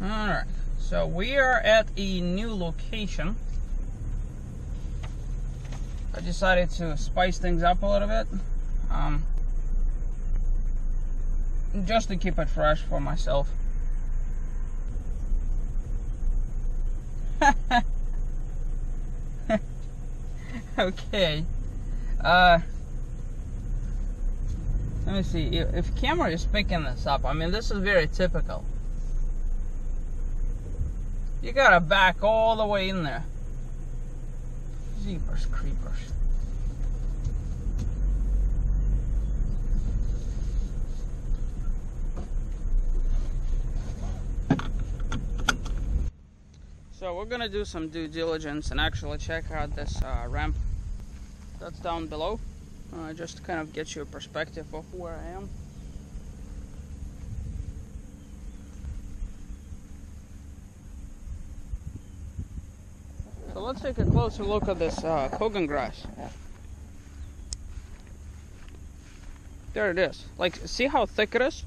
Alright, so we are at a new location. I decided to spice things up a little bit. Um, just to keep it fresh for myself. okay. Uh, let me see. If camera is picking this up, I mean, this is very typical. You gotta back all the way in there. Jeepers creepers. So we're gonna do some due diligence and actually check out this uh, ramp that's down below. Uh, just to kind of get you a perspective of where I am. So let's take a closer look at this uh, cogon grass. There it is. Like, see how thick it is?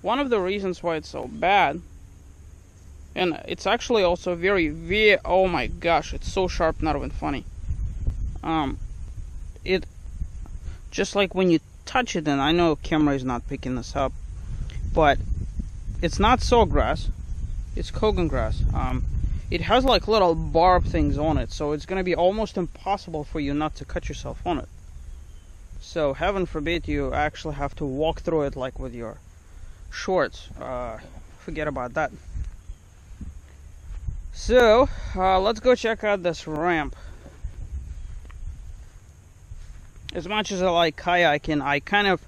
One of the reasons why it's so bad, and it's actually also very, very, oh my gosh, it's so sharp, not even funny. Um, it, just like when you touch it, and I know camera is not picking this up, but it's not sawgrass, it's cogon grass. Um, it has like little barb things on it so it's to be almost impossible for you not to cut yourself on it. So heaven forbid you actually have to walk through it like with your shorts. Uh, forget about that. So uh, let's go check out this ramp. As much as I like kayaking I kind of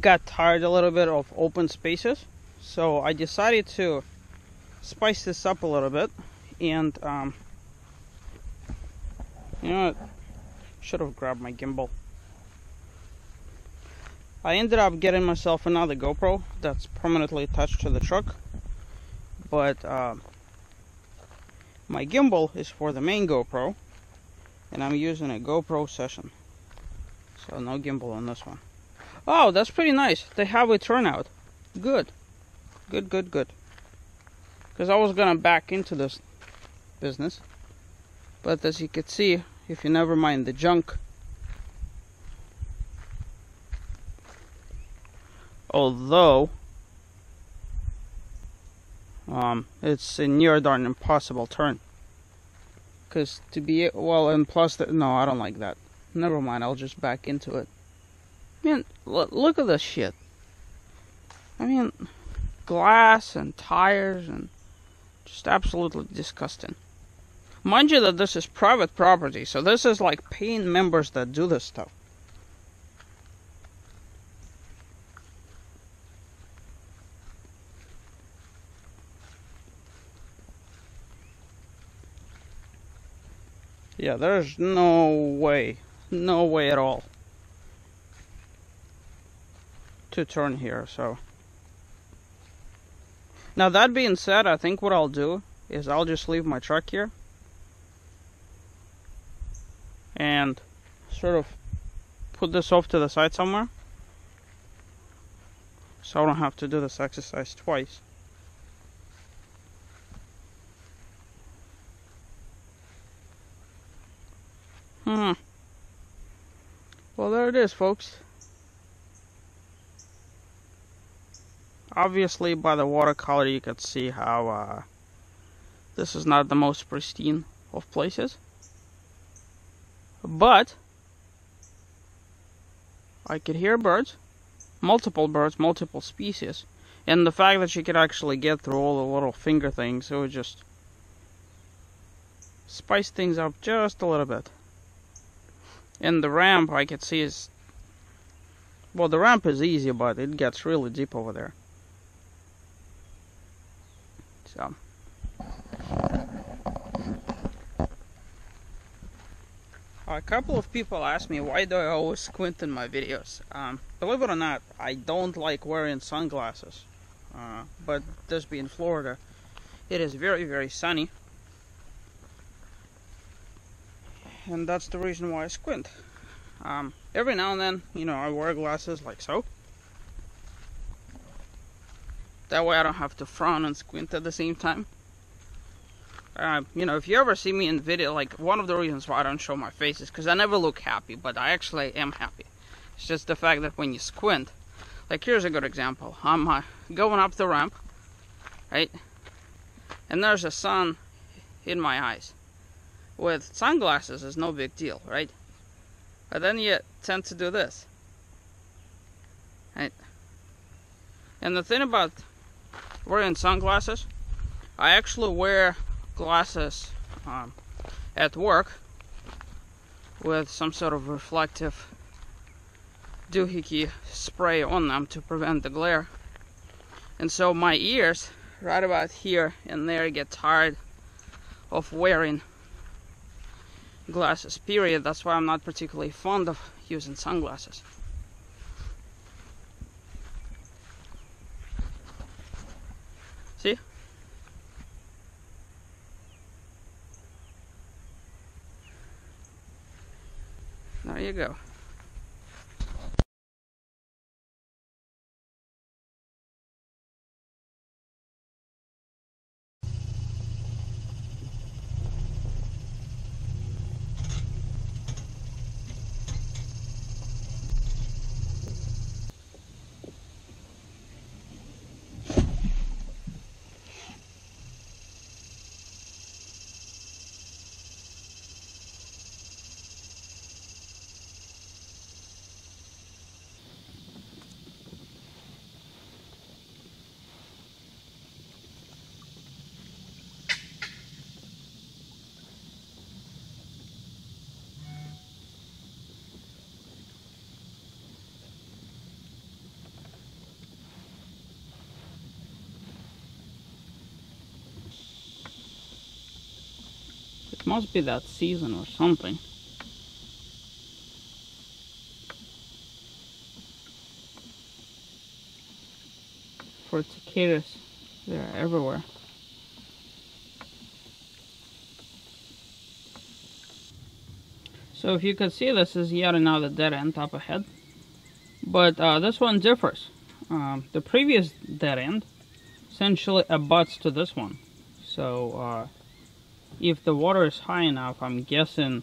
got tired a little bit of open spaces so I decided to spice this up a little bit and um, you know what? Should have grabbed my gimbal. I ended up getting myself another GoPro that's permanently attached to the truck but uh, my gimbal is for the main GoPro and I'm using a GoPro session. So no gimbal on this one. Oh that's pretty nice. They have a turnout. Good. Good good good because I was gonna back into this business. But as you can see if you never mind the junk. Although um, it's a near darn impossible turn. Because to be well and plus the, no I don't like that. Never mind I'll just back into it. Man look at this shit. I mean glass and tires and just absolutely disgusting. Mind you that this is private property, so this is like paying members that do this stuff. Yeah, there's no way, no way at all to turn here, so... Now that being said, I think what I'll do is I'll just leave my truck here and sort of put this off to the side somewhere so I don't have to do this exercise twice. Hmm. Well, there it is, folks. Obviously by the watercolor you can see how uh, this is not the most pristine of places. But I could hear birds multiple birds multiple species and the fact that you could actually get through all the little finger things it would just spice things up just a little bit. And the ramp I could see is well the ramp is easy but it gets really deep over there so. A couple of people ask me why do I always squint in my videos. Um, believe it or not, I don't like wearing sunglasses. Uh, but this being in Florida, it is very, very sunny. And that's the reason why I squint. Um, every now and then, you know, I wear glasses like so. That way I don't have to frown and squint at the same time. Uh, you know, if you ever see me in video, like one of the reasons why I don't show my face is because I never look happy, but I actually am happy. It's just the fact that when you squint, like here's a good example. I'm uh, going up the ramp, right? And there's a sun in my eyes. With sunglasses, it's no big deal, right? But then you tend to do this, right? And the thing about wearing sunglasses, I actually wear glasses um, at work with some sort of reflective doohickey spray on them to prevent the glare. And so my ears, right about here and there, get tired of wearing glasses, period. That's why I'm not particularly fond of using sunglasses. See? There you go. Must be that season or something. For cicadas, they're everywhere. So if you can see this is yet another dead end up ahead. But uh, this one differs. Um, the previous dead end essentially abuts to this one. So uh, if the water is high enough, I'm guessing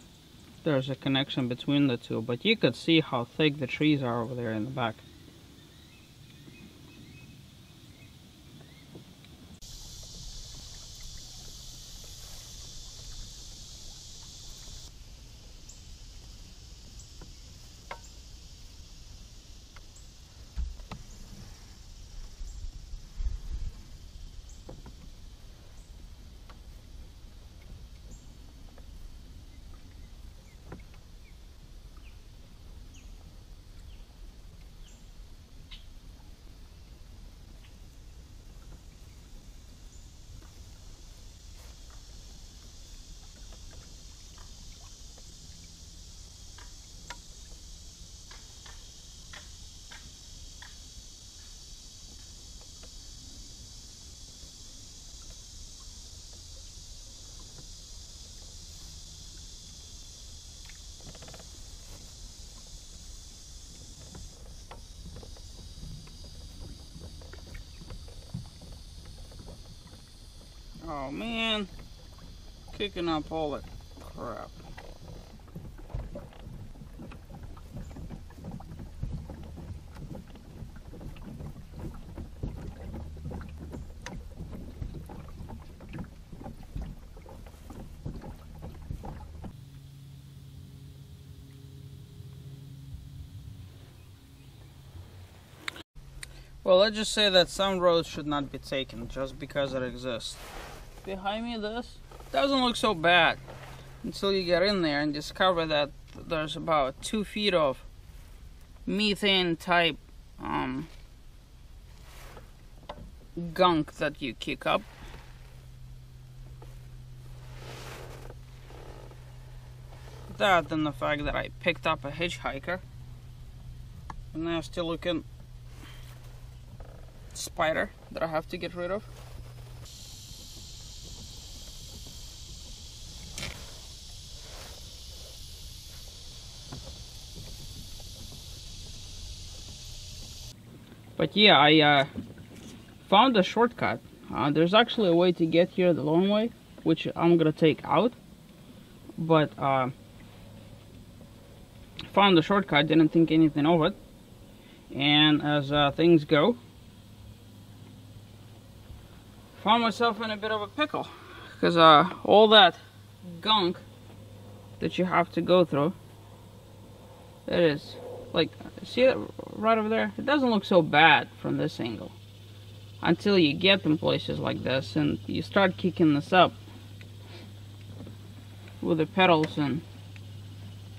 there's a connection between the two. But you could see how thick the trees are over there in the back. Oh man, kicking up all that crap. Well, let's just say that some roads should not be taken just because it exists behind me this doesn't look so bad until you get in there and discover that there's about two feet of methane type um, gunk that you kick up. That and the fact that I picked up a hitchhiker. And now still looking spider that I have to get rid of But yeah, I uh, found a shortcut. Uh, there's actually a way to get here the long way, which I'm gonna take out. But uh, found the shortcut, didn't think anything of it. And as uh, things go, found myself in a bit of a pickle. Because uh, all that gunk that you have to go through, it is like, see it right over there? It doesn't look so bad from this angle. Until you get in places like this and you start kicking this up with the pedals and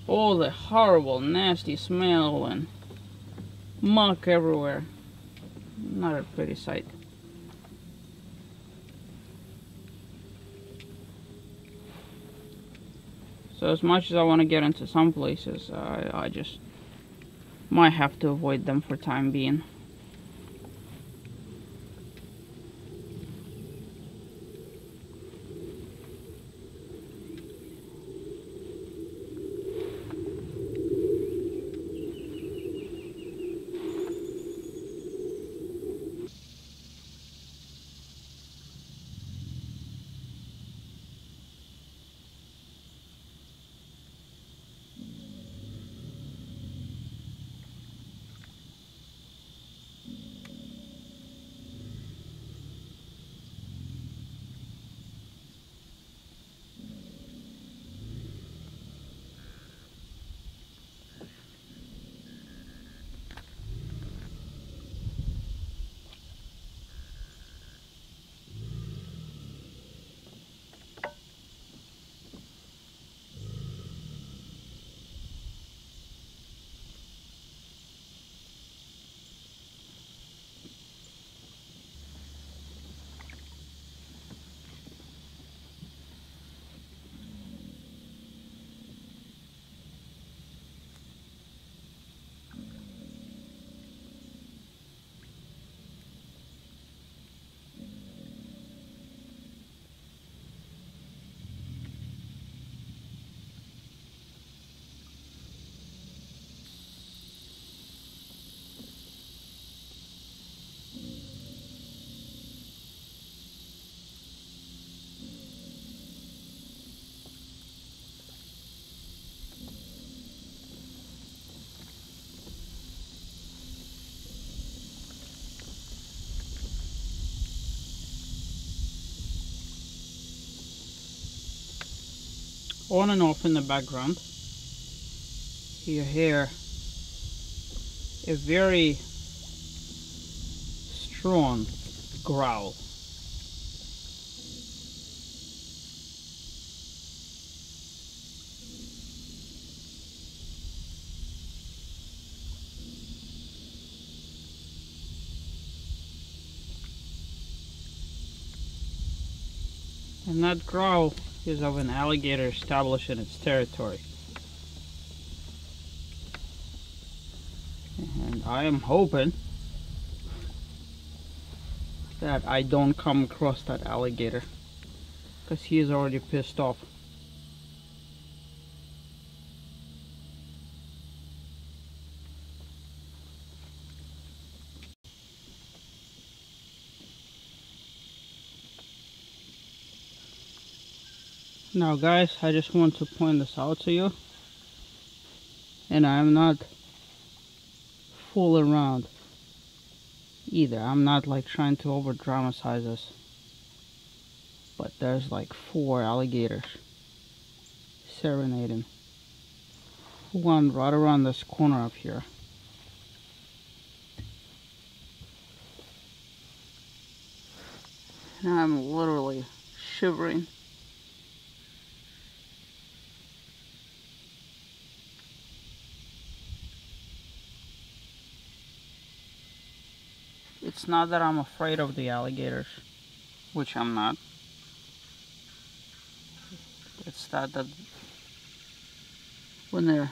all the horrible nasty smell and muck everywhere. Not a pretty sight. So as much as I want to get into some places, I, I just might have to avoid them for time being. On and off in the background. You hear a very strong growl. And that growl is of an alligator established in its territory. And I am hoping that I don't come across that alligator because he is already pissed off. Now guys, I just want to point this out to you. And I'm not fooling around either. I'm not like trying to over dramatize this. But there's like four alligators serenading. One right around this corner up here. And I'm literally shivering. It's not that I'm afraid of the alligators, which I'm not. It's that that when they're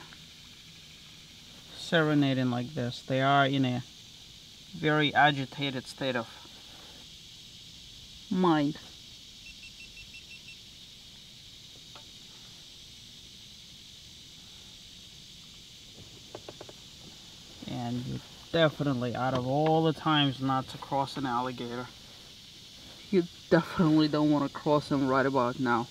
serenading like this, they are in a very agitated state of mind. And you definitely, out of all the times not to cross an alligator, you definitely don't want to cross him right about now.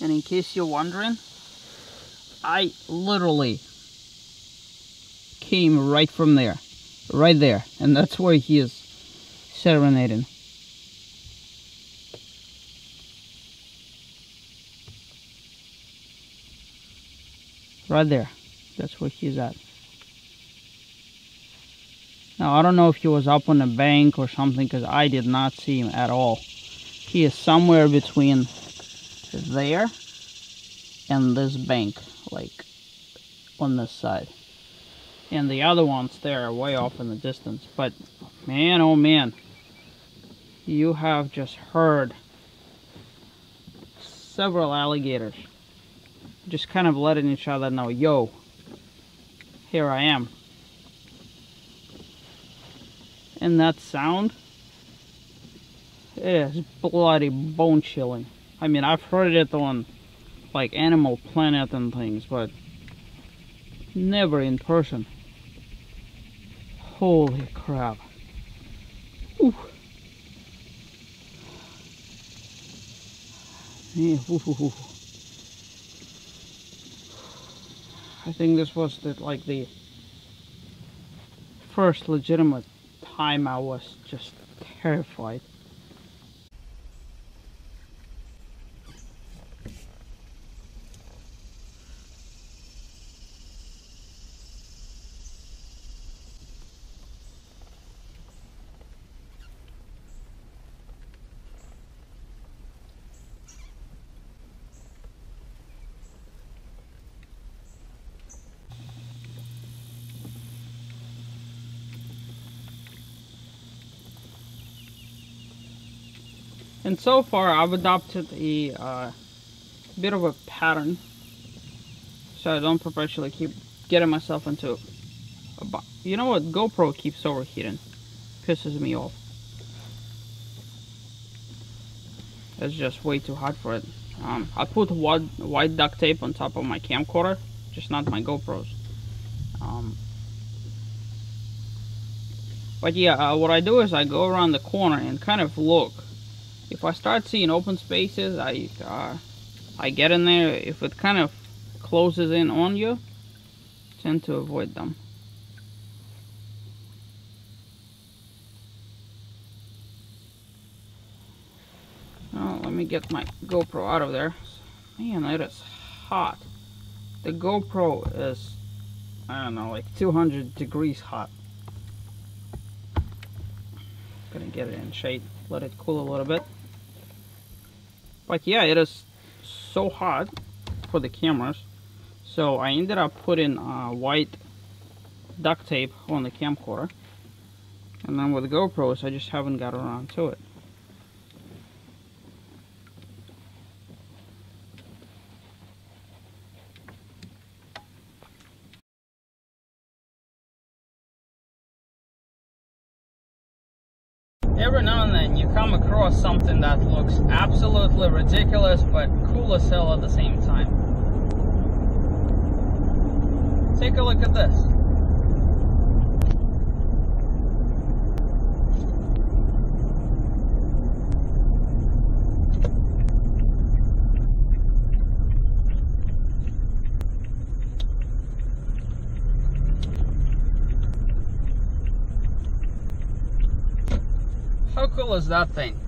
And in case you're wondering, I literally came right from there. Right there. And that's where he is serenading. Right there. That's where he's at. Now, I don't know if he was up on the bank or something because I did not see him at all. He is somewhere between there and this bank, like on this side. And the other ones there are way off in the distance. But man, oh man, you have just heard several alligators just kind of letting each other know, yo, here I am. And that sound, is bloody bone chilling. I mean, I've heard it on like Animal Planet and things, but never in person. Holy crap. Ooh. Yeah, ooh, ooh, I think this was the, like the first legitimate time I was just terrified. And so far I've adopted a uh, bit of a pattern. So I don't perpetually keep getting myself into a box. you know what? GoPro keeps overheating. Pisses me off. It's just way too hot for it. Um, I put white, white duct tape on top of my camcorder just not my GoPros. Um, but yeah uh, what I do is I go around the corner and kind of look if I start seeing open spaces, I uh, I get in there. If it kind of closes in on you, tend to avoid them. Oh, let me get my GoPro out of there. Man, it is hot. The GoPro is, I don't know, like 200 degrees hot. Gonna get it in shade, let it cool a little bit. But yeah, it is so hot for the cameras. So I ended up putting uh, white duct tape on the camcorder. And then with the GoPros, I just haven't got around to it. every now and then you come across something that looks absolutely ridiculous but cool as hell at the same time. Take a look at this. Cool is that thing?